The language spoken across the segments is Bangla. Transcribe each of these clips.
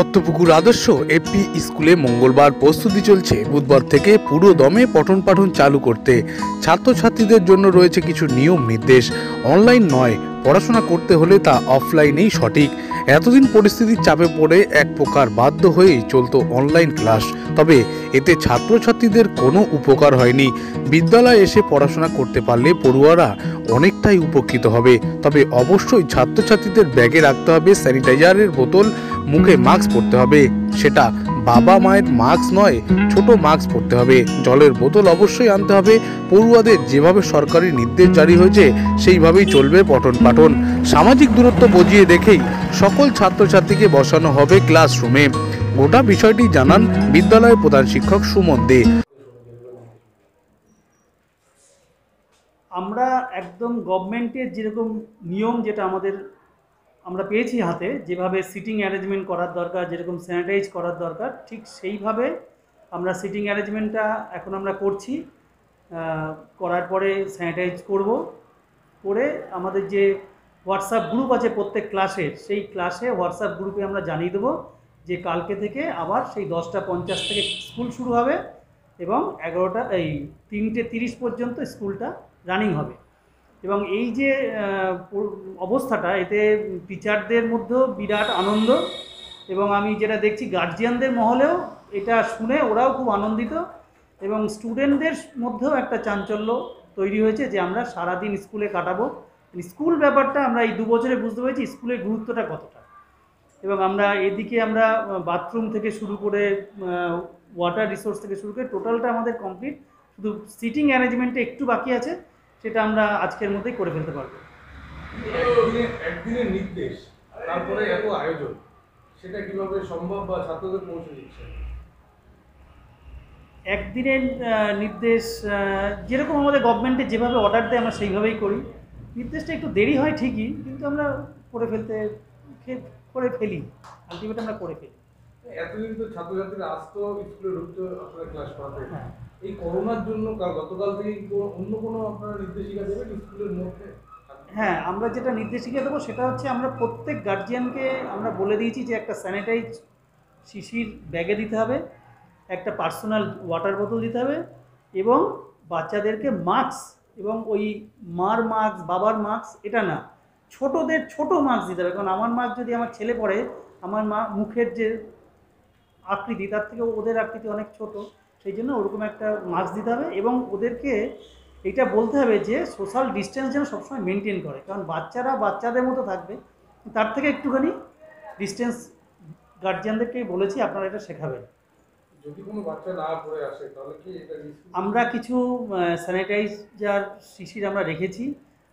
দত্তপুকুর আদর্শ এপি স্কুলে মঙ্গলবার প্রস্তুতি চলছে। বুধবার থেকে পুরো দমে পঠন পাঠন চালু করতে। ছাত্রছাত্রীদের জন্য রয়েছে কিছু নিয়ম নির্দেশ। অনলাইন নয়, পড়াশোনা করতে হলে তা অফলাইনেই সঠিক। এতদিন পরিস্থিতির চাপে পড়ে এক প্রকার বাধ্য হয়েই চলতো অনলাইন ক্লাস। তবে এতে ছাত্রছাত্রীদের কোনো উপকার হয়নি। বিদ্যালয়ে এসে পড়াশোনা করতে পারলে পড়ুয়ারা অনেকটাই উপকৃত হবে। তবে অবশ্যই ছাত্রছাত্রীদের ব্যাগে রাখতে হবে স্যানিটাইজারের বোতল, মুখে মাস্ক পরতে হবে। সেটা বাবা মায়ের মাস্ক নয়, ছোট মাস্ক পরতে হবে। জলের বোতল অবশ্যই আনতে হবে। পড়ুয়াদের যেভাবে সরকারি নির্দেশ জারি হয়েছে, সেইভাবেই চলবে পঠন পাঠন সামাজিক দূরত্ব বজিয়ে রেখেই সকল ছাত্রছাত্রীকে বসানো হবে ক্লাসরুমে। গোটা বিষয়টি জানান বিদ্যালয়ের প্রধান শিক্ষক সুমন দে। আমরা একদম গভর্নমেন্টের যেরকম নিয়ম যেটা আমাদের আমরা পেয়েছি হাতে, যেভাবে সিটিং অ্যারেঞ্জমেন্ট করার দরকার, যেরকম স্যানিটাইজ করার দরকার, ঠিক সেইভাবে আমরা সিটিং অ্যারেঞ্জমেন্টটা এখন আমরা করছি। করার পরে স্যানিটাইজ করব। করে আমাদের যে হোয়াটসঅ্যাপ গ্রুপ আছে প্রত্যেক ক্লাসের সেই ক্লাসে হোয়াটসঅ্যাপ গ্রুপে আমরা জানিয়ে দেবো যে কালকে থেকে আবার সেই দশটা পঞ্চাশ থেকে স্কুল শুরু হবে এবং এগারোটা, এই তিনটে তিরিশ পর্যন্ত স্কুলটা রানিং হবে। এবং এই যে অবস্থাটা, এতে টিচারদের মধ্যেও বিরাট আনন্দ এবং আমি যেটা দেখছি গার্জিয়ানদের মহলেও এটা শুনে ওরাও খুব আনন্দিত এবং স্টুডেন্টদের মধ্যেও একটা চাঞ্চল্য তৈরি হয়েছে যে, আমরা সারাদিন স্কুলে কাটাবো। স্কুল ব্যাপারটা আমরা এই দু বছরে বুঝতে পেরেছি, স্কুলের গুরুত্বটা কতটা। এবং আমরা এদিকে আমরা বাথরুম থেকে শুরু করে ওয়াটার রিসোর্স থেকে শুরু করে টোটালটা আমাদের কমপ্লিট শুধু সিটিং অ্যারেঞ্জমেন্টে একটু বাকি আছে। সেটা আমরা আজকের মধ্যেই করে ফেলতে পারব। একদিনে একদিনের নির্দেশ তারপরে এত আয়োজন সেটা কীভাবে সম্ভব বা ছাত্রদের পৌঁছে দিচ্ছে? একদিনের নির্দেশ যেরকম আমাদের গভর্নমেন্টে যেভাবে অর্ডার দেয় আমরা সেইভাবেই করি। নির্দেশটা একটু দেরি হয় ঠিকই কিন্তু আমরা করে ফেলতে করে ফেলি। আলটিমেট আমরা করে ফেলি। এতদিন তো ছাত্রছাত্রীরা আসতো স্কুলে ঢুকতো আপনারা ক্লাস করাতে হ্যাঁ। এই করোনার জন্য গতকাল থেকে অন্য কোনো আপনারা নির্দেশিকা দেবেন স্কুলের মধ্যে? হ্যাঁ আমরা যেটা নির্দেশিকা দেবো সেটা হচ্ছে আমরা প্রত্যেক গার্জিয়ানকে আমরা বলে দিয়েছি যে একটা স্যানিটাইজ শিশির ব্যাগে দিতে হবে, একটা পার্সোনাল ওয়াটার বোতল দিতে হবে এবং বাচ্চাদেরকে মাস্ক এবং ওই মার মাস্ক বাবার মাস্ক এটা না। ছোটদের ছোট মাস্ক দিতে হবে। কারণ আমার মাস্ক যদি আমার ছেলে পড়ে আমার মা মুখের যে আকৃতি, তার থেকে ওদের আকৃতি অনেক ছোট। সেই জন্য ওরকম একটা মাস্ক দিতে হবে এবং ওদেরকে এটা বলতে হবে যে সোশ্যাল ডিস্টেন্স যেন সবসময় মেনটেন করে। কারণ বাচ্চারা বাচ্চাদের মতো থাকবে তার থেকে একটুখানি ডিস্টেন্স গার্জিয়ানদেরকে বলেছি আপনারা এটা শেখাবেন। যদি কোনো বাচ্চা না পড়ে আসে তাহলে কি এটা আমরা কিছু স্যানিটাইজার শিশির আমরা রেখেছি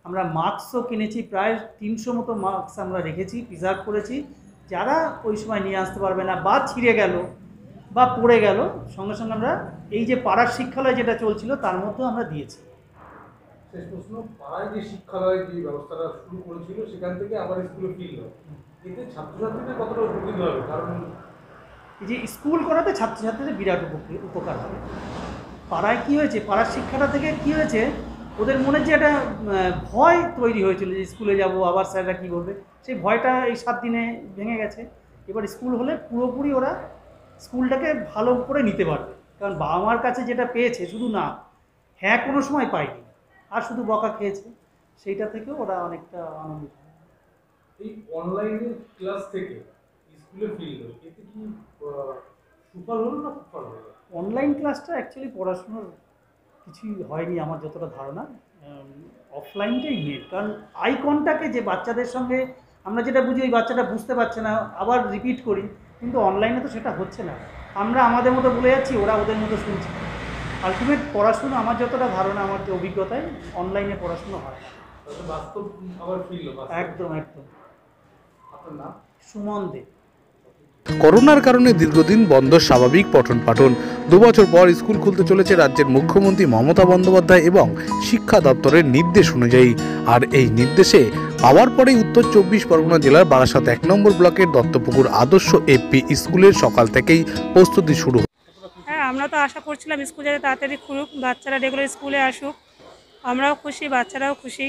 আমরা মাস্কও কিনেছি প্রায় তিনশো মতো মাস্ক আমরা রেখেছি প্রিজার্ভ করেছি। যারা ওই সময় নিয়ে আসতে পারবে না বা ছিঁড়ে গেল বা পড়ে গেল সঙ্গে সঙ্গে আমরা এই যে পাড়ার শিক্ষালয় যেটা চলছিল তার মধ্যেও আমরা দিয়েছি। শেষ প্রশ্ন পাড়ায় যে শিক্ষালয় যে ব্যবস্থাটা শুরু করেছিল সেখান থেকে আবার স্কুলে ফিরল। এতে ছাত্রছাত্রীদের কতটা উপকৃত হবে? কারণ এই যে স্কুল করাতে ছাত্রছাত্রীদের বিরাট উপকৃ- উপকার হবে। পাড়ায় কী হয়েছে? পাড়ার শিক্ষাটা থেকে কী হয়েছে? ওদের মনে যে একটা ভয় তৈরি হয়েছিল যে স্কুলে যাব আবার স্যাররা কী বলবে? সেই ভয়টা এই সাত দিনে ভেঙে গেছে। এবার স্কুল হলে পুরোপুরি ওরা স্কুলটাকে ভালো করে নিতে পারবে। কারণ বাবা মার কাছে যেটা পেয়েছে শুধু না হ্যাঁ কোনো সময় পায়নি। আর শুধু বকা খেয়েছে সেইটা থেকেও ওরা অনেকটা আনন্দিত। এই অনলাইনে ক্লাস থেকে স্কুলে ফিরল এতে কি সুফল হলো না কুফল হলো? অনলাইন ক্লাসটা অ্যাকচুয়ালি পড়াশুনোর কিছুই হয়নি আমার যতটা ধারণা। অফলাইনটাই মেন কারণ আই কন্টাক্টে যে বাচ্চাদের সঙ্গে আমরা যেটা বুঝি ওই বাচ্চাটা বুঝতে পারছে না আবার রিপিট করি। কিন্তু অনলাইনে তো সেটা হচ্ছে না। আমরা আমাদের মতো বলে যাচ্ছি ওরা ওদের মতো শুনছে। আলটিমেট পড়াশুনো আমার যতটা ধারণা আমার যে অভিজ্ঞতায় অনলাইনে পড়াশুনো হয়। একদম একদম। আপনার নাম? সুমন দে। করোনার কারণে দীর্ঘদিন বন্ধ স্বাভাবিক পঠন পাঠন দুবছর পর স্কুল খুলতে চলেছে রাজ্যের মুখ্যমন্ত্রী মমতা বন্দ্যোপাধ্যায় এবং শিক্ষা দপ্তরের নির্দেশ অনুযায়ী। আর এই নির্দেশে পাওয়ার পরেই উত্তর চব্বিশ পরগনা জেলার বারাসাত এক নম্বর ব্লকের দত্তপুকুর আদর্শ এপি স্কুলের সকাল থেকেই প্রস্তুতি শুরু হ্যাঁ আমরা তো আশা করছিলাম স্কুল যাতে তাড়াতাড়ি খুলুক বাচ্চারা রেগুলার স্কুলে আসুক। আমরাও খুশি বাচ্চারাও খুশি।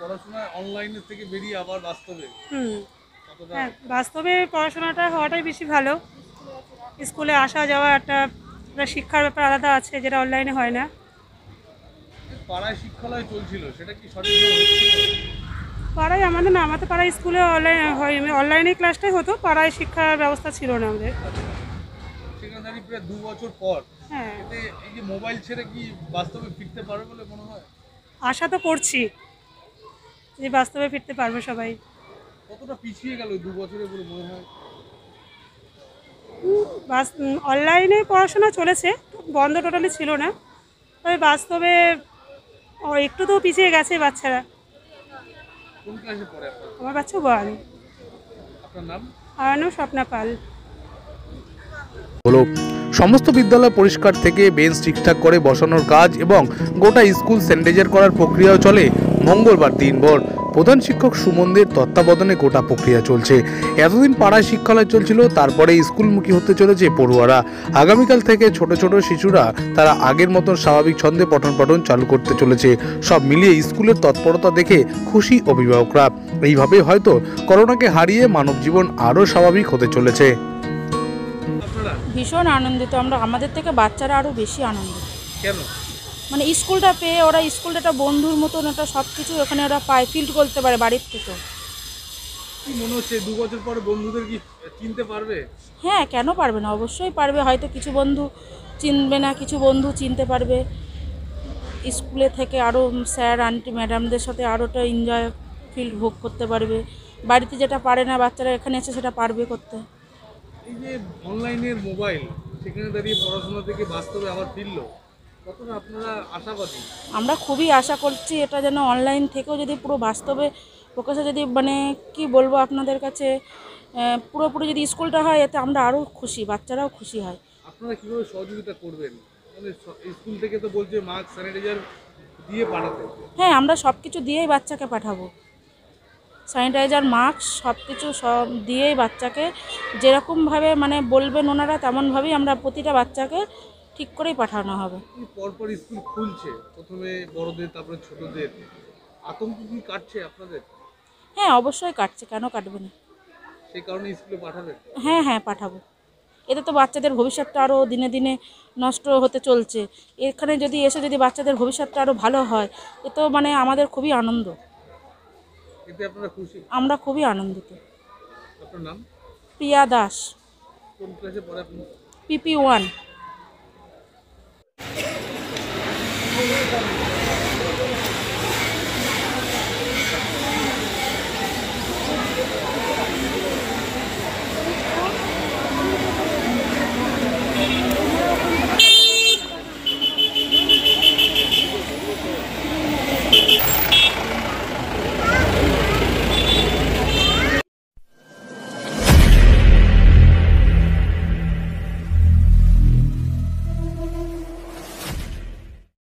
পড়াশোনা অনলাইনের থেকে বেরিয়ে আবার বাস্তবে। হুম। হ্যাঁ বাস্তবে পড়াশোনাটা হওয়াটাই বেশি ভালো। স্কুলে আসা যাওয়া একটা শিক্ষার ব্যাপার আলাদা আছে যেটা অনলাইনে হয় না। পাড়ায় শিক্ষালয় চলছিল সেটা কি পাড়ায় আমাদের না আমাদের পাড়ায় স্কুলে অনলাইন হয় অনলাইনে ক্লাসটাই হতো পাড়ায় শিক্ষার ব্যবস্থা ছিল না আমাদের। সেখানে দাঁড়িয়ে প্রায় দু বছর পর। হ্যাঁ। এই যে মোবাইল ছেড়ে কি বাস্তবে ফিরতে পারবে বলে মনে হয়? আশা তো করছি যে বাস্তবে ফিরতে পারবে সবাই। কতটা পিছিয়ে গেল দু বছরে বলে মনে হয়? বাস অনলাইনে পড়াশোনা চলেছে বন্ধ টোটালি ছিল না। তবে বাস্তবে ও একটু তো পিছিয়ে গেছে বাচ্চারা। কোন ক্লাসে পড়ে আমার বাচ্চা ওয়ান আপনার নাম? আমার নাম স্বপ্না পাল। হলো সমস্ত বিদ্যালয় পরিষ্কার থেকে বেঞ্চ ঠিকঠাক করে বসানোর কাজ এবং গোটা স্কুল স্যানিটাইজার করার প্রক্রিয়াও চলে মঙ্গলবার দিনভর। প্রধান শিক্ষক সুমনদের তত্ত্বাবধানে গোটা প্রক্রিয়া চলছে। এতদিন পাড়ায় শিক্ষালয় চলছিল তারপরে স্কুলমুখী হতে চলেছে পড়ুয়ারা। আগামীকাল থেকে ছোট ছোট শিশুরা তারা আগের মতন স্বাভাবিক ছন্দে পঠন পাঠন চালু করতে চলেছে। সব মিলিয়ে স্কুলের তৎপরতা দেখে খুশি অভিভাবকরা। এইভাবে হয়তো করোনাকে হারিয়ে মানব জীবন আরও স্বাভাবিক হতে চলেছে। ভীষণ আনন্দিত আমরা আমাদের থেকে বাচ্চারা আরও বেশি আনন্দিত। কেন? মানে স্কুলটা পেয়ে ওরা স্কুলটা একটা বন্ধুর মতন একটা সব কিছু ওখানে ওরা পায় ফিল্ড করতে পারে বাড়ির থেকেও। কি মনে হচ্ছে দু বছর পরে বন্ধুদের কি চিনতে পারবে? হ্যাঁ কেন পারবে না? অবশ্যই পারবে। হয়তো কিছু বন্ধু চিনবে না কিছু বন্ধু চিনতে পারবে। স্কুলে থেকে আরও স্যার আন্টি ম্যাডামদের সাথে আরোটা এনজয় ফিল্ড ভোগ করতে পারবে। বাড়িতে যেটা পারে না বাচ্চারা এখানে এসে সেটা পারবে করতে। এই যে অনলাইনের মোবাইল সেখানে দাঁড়িয়ে পড়াশোনা থেকে বাস্তবে আবার ফিরলো। আমরা খুবই আশা করছি এটা যেন অনলাইন থেকেও যদি পুরো বাস্তবে প্রকাশে যদি মানে কি বলব আপনাদের কাছে পুরোপুরি যদি স্কুলটা হয় এতে আমরা আরও খুশি বাচ্চারাও খুশি হয়। আপনারা কীভাবে সহযোগিতা করবেন? মানে স্কুল থেকে তো বলছে মাস্ক স্যানিটাইজার দিয়ে পাঠাতে। হ্যাঁ আমরা সব কিছু দিয়েই বাচ্চাকে পাঠাবো। স্যানিটাইজার মাস্ক সব কিছু সব দিয়েই বাচ্চাকে যেরকমভাবে মানে বলবেন ওনারা তেমনভাবেই আমরা প্রতিটা বাচ্চাকে ঠিক করেই পাঠানো হবে। পরপর স্কুল খুলছে প্রথমে বড়দের তারপরে ছোটদের। আতঙ্ক কি কাটছে আপনাদের? হ্যাঁ অবশ্যই কাটছে কেন কাটবে না? সেই কারণে স্কুলে পাঠাবেন? হ্যাঁ হ্যাঁ পাঠাবো। এতে তো বাচ্চাদের ভবিষ্যৎটা আরও দিনে দিনে নষ্ট হতে চলছে। এখানে যদি এসে যদি বাচ্চাদের ভবিষ্যৎটা আরও ভালো হয় এ তো মানে আমাদের খুবই আনন্দ। এতে আপনারা খুশি? আমরা খুবই আনন্দিত। আপনার নাম? প্রিয়া দাস। কোন ক্লাসে পড়ে আপনি? PP one. Thank you.